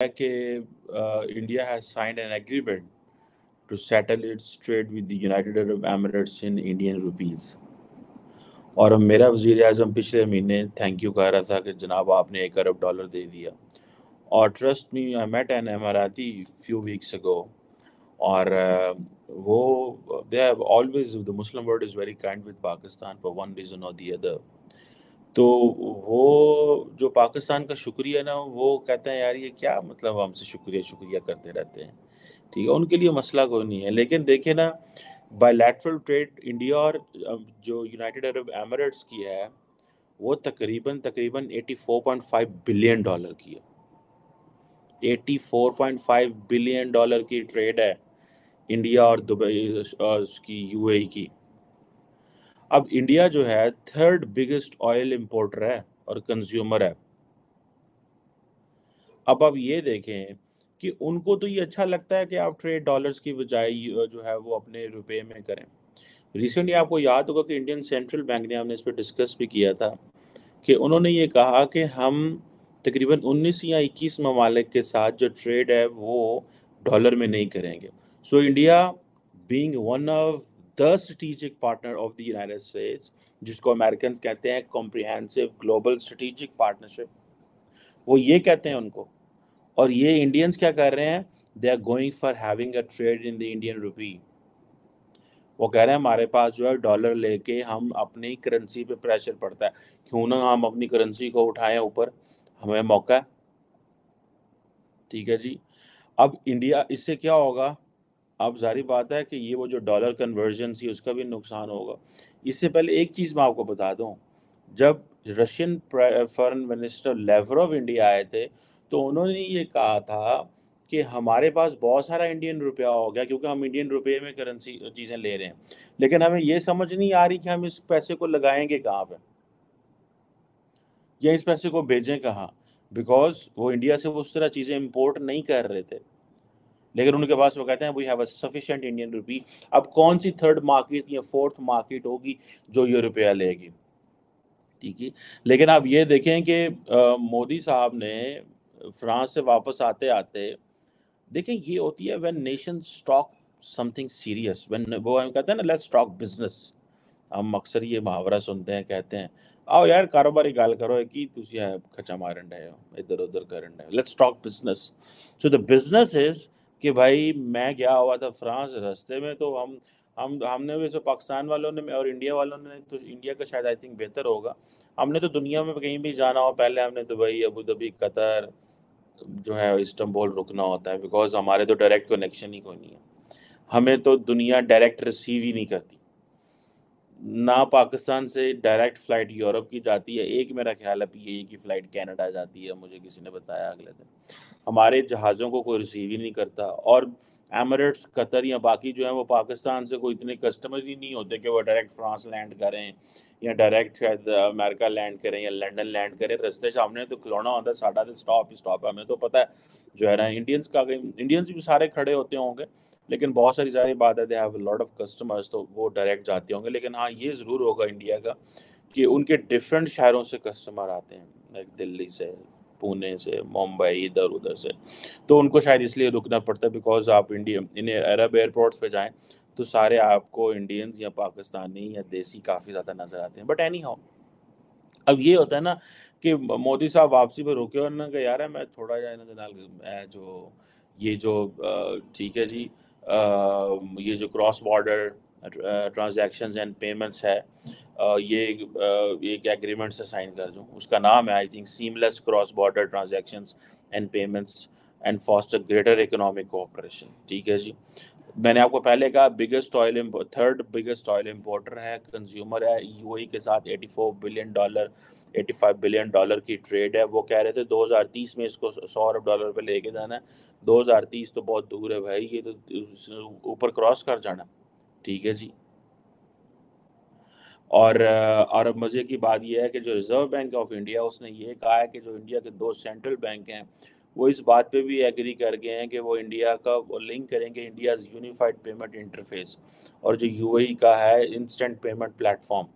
कि India has signed an agreement to settle its trade with United Arab Emirates in Indian rupees और मेरा वज़ीर अजम पिछले महीने थैंक यू कह रहा था कि जनाब आपने एक अरब डॉलर दे दिया। और trust me I met an Emirati few weeks ago और वो they have always the Muslim world is very kind with Pakistan for one reason और दी अदर तो वो जो पाकिस्तान का शुक्रिया ना, वो कहते हैं, यार, ये क्या मतलब हमसे शुक्रिया शुक्रिया करते रहते हैं? ठीक है, उनके लिए मसला कोई नहीं है। लेकिन देखे ना बायलैटरल ट्रेड इंडिया और जो यूनाइटेड अरब एमरेट्स की है, वो तकरीबन तकरीबन 84.5 बिलियन डॉलर की है। 84.5 बिलियन डॉलर की ट्रेड है इंडिया और दुबई की यूएई की। अब इंडिया जो है थर्ड बिगेस्ट ऑयल इंपोर्टर है और कंज्यूमर है। अब आप ये देखें कि उनको तो ये अच्छा लगता है कि आप ट्रेड डॉलर्स की बजाय जो है, वो अपने रुपए में करें। रिसेंटली आपको याद होगा कि इंडियन सेंट्रल बैंक ने हमने इस पर डिस्कस भी किया था कि उन्होंने ये कहा कि हम तकरीबन 19 या 21 ममालिक के साथ जो ट्रेड है, वो डॉलर में नहीं करेंगे। So India being one of the strategic partner of the United States जिसको अमेरिकन कहते हैं कॉम्प्रिहेंसिव ग्लोबल स्ट्रेटेजिक पार्टनरशिप वो ये कहते हैं उनको। और ये इंडियंस क्या कर रहे हैं? They are going for having a trade in the Indian rupee वो कह रहे हैं, हमारे पास जो है डॉलर लेके हम अपनी करेंसी पे प्रेशर पड़ता है। क्यों ना हम अपनी करेंसी को उठाएँ ऊपर? हमें मौका ठीक है जी। अब इंडिया इससे क्या होगा? अब जारी बात है कि ये वो जो डॉलर कन्वर्जन थी, उसका भी नुकसान होगा। इससे पहले एक चीज़ मैं आपको बता दूँ, जब Russian foreign minister Lavrov India आए थे तो उन्होंने ये कहा था कि हमारे पास बहुत सारा इंडियन रुपया हो गया, क्योंकि हम इंडियन रुपये में करेंसी चीज़ें ले रहे हैं। लेकिन हमें ये समझ नहीं आ रही कि हम इस पैसे को लगाएँगे कहाँ पर या इस पैसे को भेजें कहाँ बिकॉज़ वो इंडिया से उस तरह चीज़ें इम्पोर्ट नहीं कर रहे थे। लेकिन उनके पास वो कहते हैं we have a sufficient Indian rupee अब कौन सी थर्ड मार्केट या फोर्थ मार्केट होगी जो ये रुपया लेगी? ठीक है? लेकिन आप ये देखें कि मोदी साहब ने फ्रांस से वापस आते आते देखें, ये होती है when nation stock something serious when वो हम कहते हैं ना लेट्स टॉक बिज़नेस हम अक्सर ये मुहावरा सुनते हैं, कहते हैं, आओ यार, कारोबारी गाल करो है कि तुम खचा मारन रहे हो इधर उधर करन रहे let's talk business so the business is कि भाई मैं गया हुआ था फ्रांस रास्ते में तो हम हम, हमने वैसे पाकिस्तान वालों ने, और इंडिया वालों ने तो इंडिया का शायद आई थिंक बेहतर होगा। हमने तो दुनिया में कहीं भी जाना हो, पहले हमने दुबई अबू धाबी कतर जो है इस्टंबुल रुकना होता है बिकॉज़ हमारे तो डायरेक्ट कनेक्शन ही कोई नहीं है। हमें तो दुनिया डायरेक्ट रिसीव ही नहीं करती। ना पाकिस्तान से डायरेक्ट फ़्लाइट यूरोप की जाती है। एक मेरा ख्याल है पी की फ़्लाइट कनाडा जाती है, मुझे किसी ने बताया अगले दिन। हमारे जहाज़ों को कोई रिसीव ही नहीं करता और एमरेट्स कतर या बाकी जो है, वो पाकिस्तान से कोई इतने कस्टमर ही नहीं होते कि वो डायरेक्ट फ्रांस लैंड करें या डायरेक्ट शायद अमेरिका लैंड करें या लंदन लैंड करें। रस्ते सामने तो खिलौना होता है, साढ़ा तो स्टॉप स्टॉप हमें तो पता है, जो है ना इंडियंस का इंडियंस भी सारे खड़े होते होंगे। लेकिन बहुत सारी सारी बात है they have lot of customers तो वो डायरेक्ट जाते होंगे। लेकिन हाँ ये ज़रूर होगा इंडिया का कि उनके डिफरेंट शहरों से कस्टमर आते हैं लाइक दिल्ली से, पुणे से, मुंबई इधर उधर से। तो उनको शायद इसलिए रुकना पड़ता है बिकॉज़ आप इंडिया इन अरब एयरपोर्ट्स पे जाएँ तो सारे आपको इंडियंस या पाकिस्तानी या देसी काफ़ी ज़्यादा नज़र आते हैं। बट एनी हाउ अब ये होता है ना कि मोदी साहब वापसी पर रुके और ना यार है मैं थोड़ा जा जो, ये जो ठीक है जी ये जो cross border transactions and payments है ये एक एग्रीमेंट से साइन कर दूँ। उसका नाम है I think seamless cross border transactions and payments and foster greater economic cooperation ठीक है जी? मैंने आपको पहले कहा biggest oil third biggest oil importer है कंज्यूमर है यूएई के साथ 84 बिलियन डॉलर 85 बिलियन डॉलर की ट्रेड है। वो कह रहे थे 2030 में इसको 100 अरब डॉलर पे लेके जाना है। 2030 तो बहुत दूर है भाई, ये तो ऊपर क्रॉस कर जाना। ठीक है जी। और और अब मज़े की बात यह है कि जो रिज़र्व बैंक ऑफ़ इंडिया उसने ये कहा है कि जो इंडिया के दो सेंट्रल बैंक हैं वो इस बात पे भी एग्री कर गए हैं कि वो इंडिया का वो लिंक करेंगे इंडियाज़ यूनिफाइड पेमेंट इंटरफेस और जो यूएई का है instant payment platform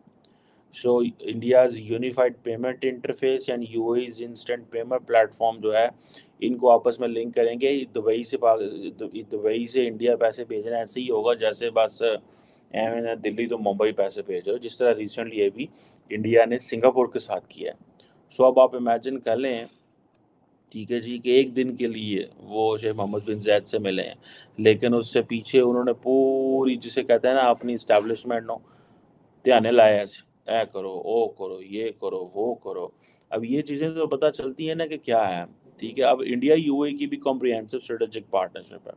so India's unified payment interface and UAE's instant payment platform जो है, इनको आपस में लिंक करेंगे। दुबई से दुबई से इंडिया पैसे भेजना ऐसे ही होगा जैसे बस दिल्ली तो मुंबई पैसे भेज रहे हो, जिस तरह रिसेंटली ये भी इंडिया ने सिंगापुर के साथ किया है। सो अब आप इमेजिन कर लें ठीक है जी, कि एक दिन के लिए वो शेख मोहम्मद बिन जैद से मिले हैं। लेकिन उससे पीछे उन्होंने पूरी, जिसे कहते हैं ना, अपनी इस्टेब्लिशमेंट नो, ध्यान लाया ऐ करो, ओ करो, ये करो, वो करो। अब ये चीज़ें तो पता चलती है ना कि क्या है। ठीक है, अब इंडिया यूए की भी कॉम्प्रीहेंसिव स्ट्रेटेजिक पार्टनरशिप है।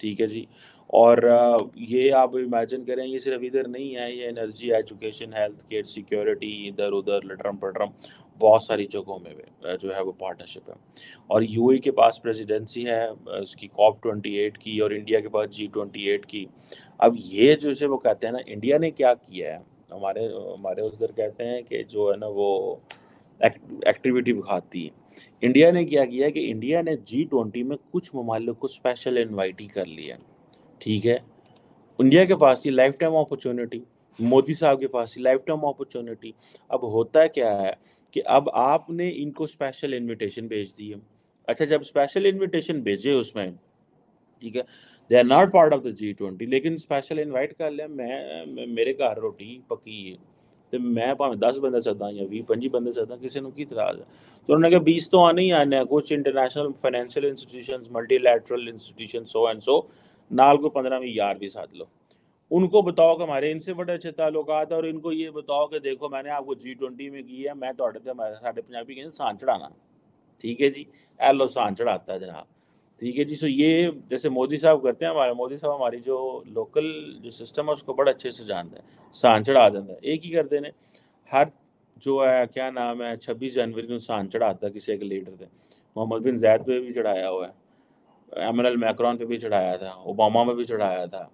ठीक है जी। और ये आप इमेजिन करें, ये सिर्फ़ इधर नहीं है, ये energy education health care security इधर उधर, लटरम पटरम, बहुत सारी जगहों में जो है वो पार्टनरशिप है। और यूएई के पास प्रेसिडेंसी है उसकी कॉप ट्वेंटी एट की और इंडिया के पास जी ट्वेंटी एट की। अब ये जो से वो कहते हैं ना इंडिया ने क्या किया है? हमारे हमारे उधर कहते हैं कि जो है ना वो एक्टिविटी दिखाती है। इंडिया ने क्या किया कि इंडिया ने जी ट्वेंटी में कुछ ममालिक को स्पेशल इन्वाइट ही कर लिया ठीक है। इंडिया के पास ही लाइफ टाइम अपॉर्चुनिटी मोदी साहब के पास ही लाइफ टाइम अपॉर्चुनिटी अब होता है क्या है कि अब आपने इनको स्पेशल इनविटेशन भेज दी है। अच्छा जब स्पेशल इनविटेशन भेजे उसमें, ठीक है they are not part of the G twenty लेकिन स्पेशल इनवाइट कर लिया। मैं मेरे घर रोटी पकी है। तो मैं भावें दस बंदे सदा या भी पंजी बंदे सदा किसी को की इतराज है? तो उन्होंने कहा, बीस तो आने ही आने कुछ international financial institution multilateral institution so and so नाल को पंद्रह में यार भी साथ लो। उनको बताओ कि हमारे इनसे बड़े अच्छे ताल्लुक है और इनको ये बताओ कि देखो मैंने आपको जी ट्वेंटी में की है, मैं तो साढ़े पंजाबी कहते सान चढ़ाना। ठीक है जी? ए लो सान चढ़ाता है जनाब। ठीक है जी? सो ये जैसे मोदी साहब करते हैं हमारे, मोदी साहब हमारी जो लोकल जो सिस्टम है, उसको बड़ा अच्छे से जानते हैं, सान चढ़ा देते हैं। एक ही कर देने हर जो है, क्या नाम है, छब्बीस जनवरी को सान चढ़ाता किसी एक लीडर ने। मोहम्मद बिन जैद पे भी चढ़ाया हुआ है। एम एल मैक्रॉन पे भी चढ़ाया था ओबामा में भी चढ़ाया था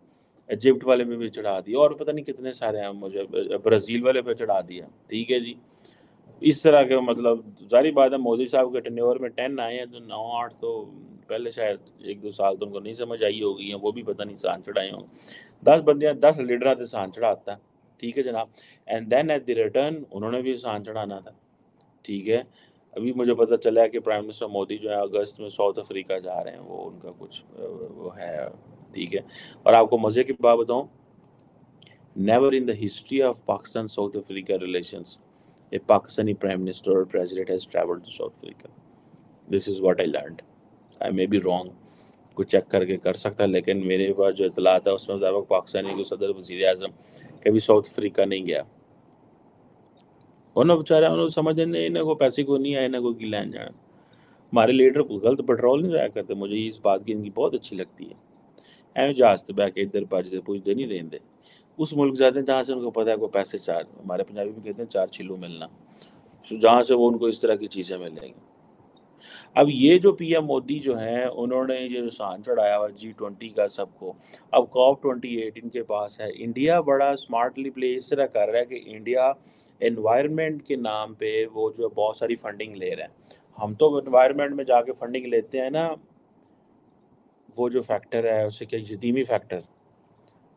इजिप्ट वाले पे भी चढ़ा दिया और पता नहीं कितने सारे हैं मुझे ब्राज़ील वाले पे चढ़ा दिया। ठीक है जी। इस तरह के मतलब जारी बात है, मोदी साहब के टेन्योर में टेन आए हैं तो नौ, आठ तो पहले शायद एक दो साल तो उनको नहीं समझ आई होगी या वो भी पता नहीं सान चढ़ाए होंगे दस बंदियाँ, दस लीडर थे सान चढ़ाता। ठीक है जनाब। And then at the return उन्होंने भी सान चढ़ाना था। ठीक है। अभी मुझे पता चला है कि प्राइम मिनिस्टर मोदी जो है अगस्त में साउथ अफ्रीका जा रहे हैं, वो उनका कुछ वो है, ठीक है। और आपको मज़े की बात बताऊँ never in the history of Pakistan South Africa relation a Pakistani prime minister और president has travelled to South Africa this is what I learned I may be wrong कुछ चेक करके कर सकता है लेकिन मेरे पास जो इतलात है उसमें मुताबिक पाकिस्तानी को सदर वजी अजम कभी साउथ अफ्रीका नहीं गया। उन्होंने बेचारा उन्होंने समझ नहीं इन्हें को पैसे को नहीं आए इन्हें को की लैन जाना। हमारे लीडर गलत पेट्रोल नहीं जाया करते, मुझे इस बात की इनकी बहुत अच्छी लगती है। जहाज़ तो बह के इधर पाज से पूछते नहीं लेंदे उस मुल्क जाते हैं जहाँ से उनको पता है को पैसे चार, हमारे पंजाबी में कहते हैं चार छिलू मिलना। जहाँ से वो उनको इस तरह की चीज़ें मिलेंगी। अब ये जो पीएम मोदी जो हैं, उन्होंने ये जो सान चढ़ाया हुआ जी ट्वेंटी का सबको, अब कॉप ट्वेंटी एट इनके पास है। इंडिया बड़ा स्मार्टली प्ले इस तरह कर रहा है कि इंडिया एनवायरनमेंट के नाम पे वो जो है बहुत सारी फंडिंग ले रहे हैं। हम तो एनवायरनमेंट में जाके फंडिंग लेते हैं ना, वो जो फैक्टर है, उसे क्या यतीमी फैक्टर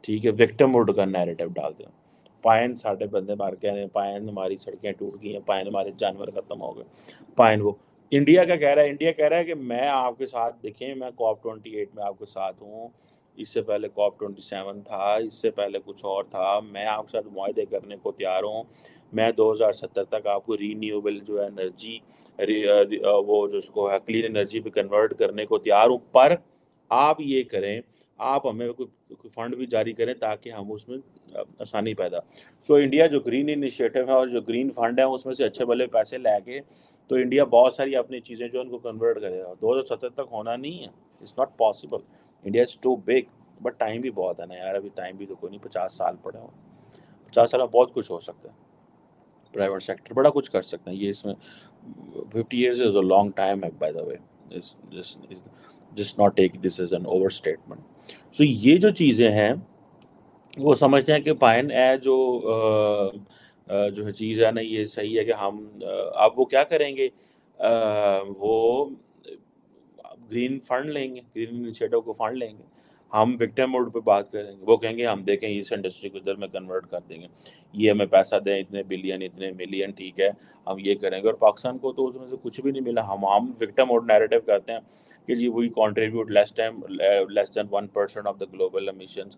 ठीक है विक्टम वुड का नैरेटिव डाल दें। पायन साढ़े बंदे मार के आए, पायन हमारी सड़कें टूट गई हैं, पायन हमारे जानवर ख़त्म हो गए, पायन वो, इंडिया का कह रहा है, इंडिया कह रहा है कि मैं आपके साथ देखें मैं कॉप ट्वेंटी एट में आपके साथ हूँ इससे पहले कॉप ट्वेंटी सेवन था इससे पहले कुछ और था। मैं आपके साथ माहे करने को तैयार हूँ। मैं 2070 तक आपको रीन्यूएबल जो है एनर्जी वो जो उसको है क्लीन एनर्जी पे कन्वर्ट करने को तैयार हूँ। पर आप ये करें आप हमें कोई कोई फंड भी जारी करें ताकि हम उसमें आसानी पैदा। सो so, इंडिया जो ग्रीन इनिशिएटिव है और जो ग्रीन फंड है उसमें से अच्छे भले पैसे लेके तो इंडिया बहुत सारी अपनी चीज़ें जो उनको कन्वर्ट करेगा। दो हज़ार सत्तर तक होना नहीं है। It's not possible India is too big but time भी बहुत है ना यार अभी टाइम भी तो कोई नहीं पचास साल पड़े हो। पचास साल में बहुत कुछ हो सकता है। प्राइवेट सेक्टर बड़ा कुछ कर सकते हैं। ये इसमें fifty years is a long time है by the way just not take this is an over statement so ये जो चीज़ें हैं वो समझते हैं कि पाइन ए जो जो है चीज़ है ना ये सही है कि हम अब वो क्या करेंगे? आ, वो ग्रीन फंड लेंगे ग्रीन इनिशिएटिव को फंड लेंगे हम विक्टिम मोड पे बात करेंगे वो कहेंगे हम देखें इस इंडस्ट्री को इधर में कन्वर्ट कर देंगे ये हमें पैसा दें इतने बिलियन इतने मिलियन ठीक है हम ये करेंगे। और पाकिस्तान को तो उसमें से कुछ भी नहीं मिला। हम हम विक्टिम मोड नैरेटिव कहते हैं कि जी we contribute less time less than one percent of the global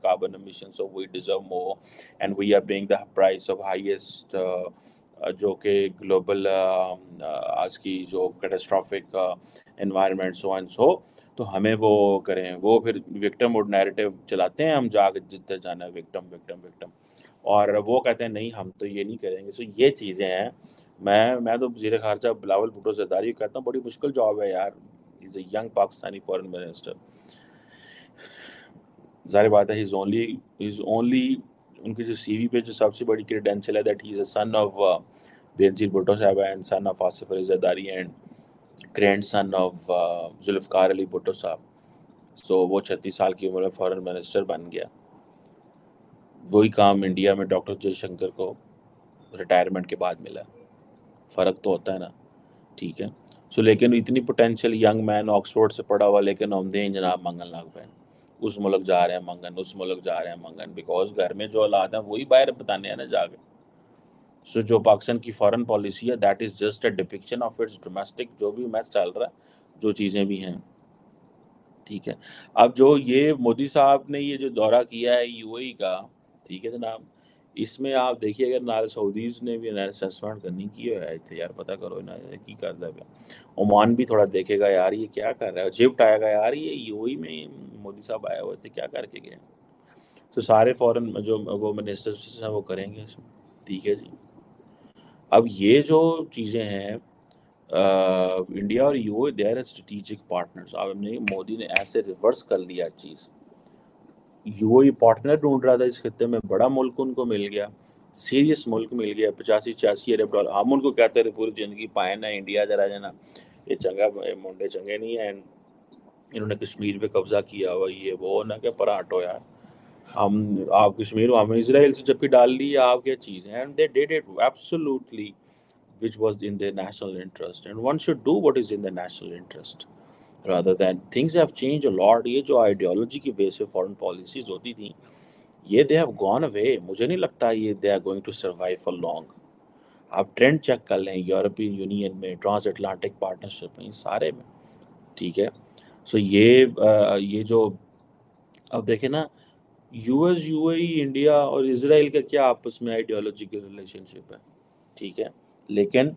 carbon so we deserve more and we are paying the price of highest uh, जो कि ग्लोबल आज की जो catastrophic environment so and so तो हमें वो करें। वो फिर विक्टम वुड नैरेटिव चलाते हैं, हम जाकर जितने जाना है विक्टम विक्टम विक्टम और वो कहते हैं, नहीं, हम तो ये नहीं करेंगे। सो ये चीज़ें हैं। मैं मैं तो वज़ीर खारजा, बिलावल भुटो जरदारी कहता हूँ, बड़ी मुश्किल जॉब है यार। Is a young Pakistani foreign minister ज़ाहिर बात है इज़ ओनली इज़ ओनली उनकी जो सीवी पे जो सबसे बड़ी क्रेडेंशियल है that he is a son of Benazir Bhutto साहब and son of Asif Ali Zardari and grandson of Zulfiqar Ali Bhutto साहब। सो वो छत्तीस साल की उम्र में फॉरेन मिनिस्टर बन गया। वही काम इंडिया में डॉक्टर जयशंकर को रिटायरमेंट के बाद मिला। फ़र्क तो होता है ना। ठीक है। सो so, लेकिन इतनी पोटेंशियल यंग मैन ऑक्सफोर्ड से पढ़ा हुआ लेकिन हम दें जनाब मंगल नाग बहन उस मुल्क जा रहे हैं मंगन, उस मुल्क जा रहे हैं मंगन। बिकॉज़ घर में जो औलाद हैं, वही बाहर बताने हैं ना जाके। सो जो पाकिस्तान की फॉरेन पॉलिसी है that is just a depiction of its domestic जो भी मैच चल रहा है, जो चीज़ें भी हैं। ठीक है? अब जो ये मोदी साहब ने ये जो दौरा किया है यूएई का, ठीक है जनाब? इसमें आप देखिए, अगर नाल सऊदीज़ ने भी असेसमेंट करनी की है थे यार, पता करो ना की कर है ओमान भी थोड़ा देखेगा यार, ये क्या कर रहा है? जिप्ट आएगा यार, ये यूएई में मोदी साहब आए हुए थे, क्या करके गए? तो सारे फॉरेन जो वो मिनिस्टर्स हैं, वो करेंगे इसमें। ठीक है जी। अब ये जो चीज़ें हैं इंडिया और you they are strategic partners अब मोदी ने ऐसे रिवर्स कर लिया चीज़। यू पार्टनर ढूंढ रहा था इस खत्े में, बड़ा मुल्क उनको मिल गया, सीरियस मुल्क मिल गया, पचासी छियासी अरब डॉलर हम उनको कहते रहे पूरी ज़िंदगी पाए ना, इंडिया जरा जाना ये चंगा मुंडे चंगे नहीं है इन्होंने कश्मीर पे कब्जा किया हुआ, ये वो ना क्या पर हटो यार, हम, आप कश्मीर हम इसराइल से जब भी डाल ली, आप क्या चीज़ है and they did it absolutely which was in their national interest, and one should do what is in the national interest. Rather than, things have changed a lot. ये जो आइडियोलॉजी की बेस पे फॉरेन पॉलिसीज़ होती थी, ये they have gone away मुझे नहीं लगता ये they are going to survive for long आप ट्रेंड चेक कर लें यूरोपियन यूनियन में ट्रांस अटलांटिक पार्टनरशिप में, सारे में, ठीक है? सो ये ये जो, अब देखें ना यूएस यूएई इंडिया और इसराइल का क्या आपस में आइडियोलॉजिकल रिलेशनशिप है, ठीक है? लेकिन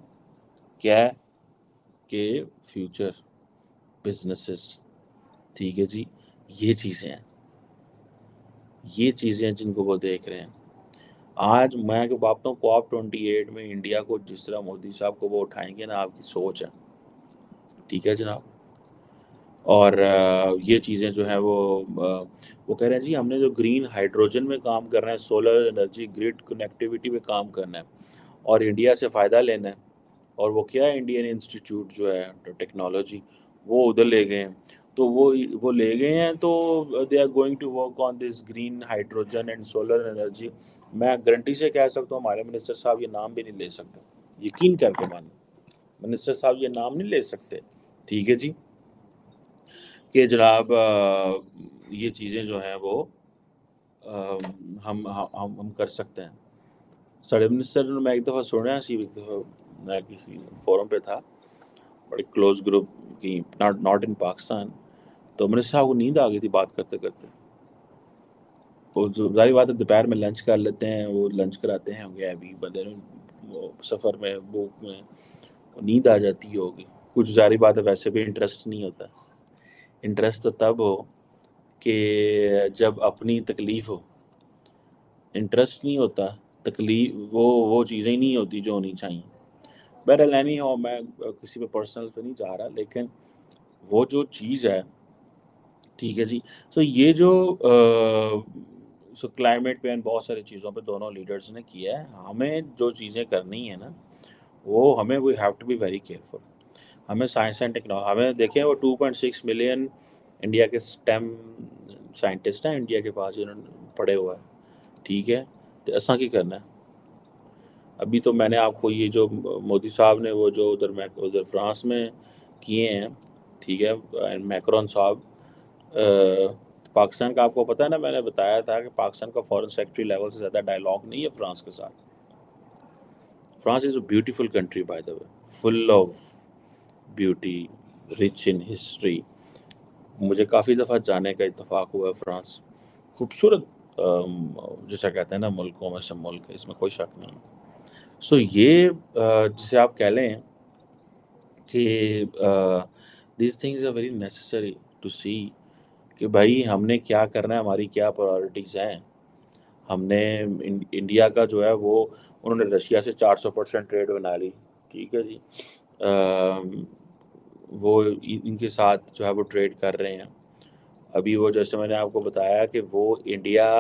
क्या है? कि फ्यूचर बिजनेसेस ठीक है जी? ये चीज़ें हैं। ये चीज़ें हैं जिनको वो देख रहे हैं। आज मैं को बात हूँ कॉप ट्वेंटी एट में इंडिया को जिस तरह मोदी साहब को वो उठाएँगे ना, आपकी सोच है। ठीक है जनाब? और ये चीज़ें जो हैं वो वो कह रहे हैं जी, हमने जो ग्रीन हाइड्रोजन में काम कर रहे हैं सोलर एनर्जी ग्रिड कनेक्टिविटी में काम करना है और इंडिया से फ़ायदा लेना है। और वो क्या है इंडियन इंस्टीट्यूट जो है टेक्नोलॉजी वो उधर ले गए हैं। तो वो वो ले गए हैं तो they are going to work on this green hydrogen and solar energy मैं गारंटी से कह सकता हूँ, हमारे मिनिस्टर साहब ये नाम भी नहीं ले सकते। यकीन करके मानो मिनिस्टर साहब ये नाम नहीं ले सकते। ठीक है जी? कि जनाब ये चीज़ें जो हैं वो हम हम हम कर सकते हैं। साढ़े मिनिस्टर मैं एक दफ़ा सुना सी एक दफ़ा मैं किसी फोरम पे था। बड़े क्लोज ग्रुप की नॉट नॉट इन पाकिस्तान तो मिनिस्टर साहब को नींद आ गई थी बात करते करते। वो जारी बात है, दोपहर में लंच कर लेते हैं, वो लंच कराते हैं, होंगे अभी बंदे वो सफ़र में बुक में नींद आ जाती होगी। कुछ जारी बात है, वैसे भी इंटरेस्ट नहीं होता। इंटरेस्ट तो तब हो कि जब अपनी तकलीफ़ हो। इंटरेस्ट नहीं होता तकलीफ़ वो वो चीज़ें नहीं होती जो होनी चाहिए। बहरहाल एनी हो, मैं किसी पे पर्सनल पे नहीं जा रहा, लेकिन वो जो चीज़ है, ठीक है जी? सो ये जो सो क्लाइमेट पे एंड बहुत सारी चीज़ों पे दोनों लीडर्स ने किया है, हमें जो चीज़ें करनी है ना, वो हमें we have to be very careful हमें साइंस एंड टेक्नोलॉजी हमें देखें, वो two point six million India के स्टेम साइंटिस्ट हैं इंडिया के पास जिन्होंने पढ़े हुआ है, ठीक है? तो असा की करना है? अभी तो मैंने आपको ये जो मोदी साहब ने वो जो उधर उधर फ्रांस में किए हैं, ठीक है मैक्रॉन साहब पाकिस्तान का आपको पता है ना, मैंने बताया था कि पाकिस्तान का फॉरेन सेक्रेटरी लेवल से ज़्यादा डायलॉग नहीं है फ्रांस के साथ। France is a beautiful country by the way full of beauty rich in history मुझे काफ़ी दफ़ा जाने का इतफाक़ हुआ है फ्रांस। खूबसूरत जैसा कहते हैं ना, मुल्कों में से मुल्क है इसमें कोई शक नहीं। सो ये जिसे आप कह लें कि this things are very necessary to see कि भाई हमने क्या करना है हमारी क्या प्रायोरिटीज़ हैं। हमने इंडिया का जो है वो उन्होंने रशिया से 400 परसेंट ट्रेड बना ली ठीक है जी। आ, वो इनके साथ जो है वो ट्रेड कर रहे हैं। अभी वो जैसे मैंने आपको बताया कि वो इंडिया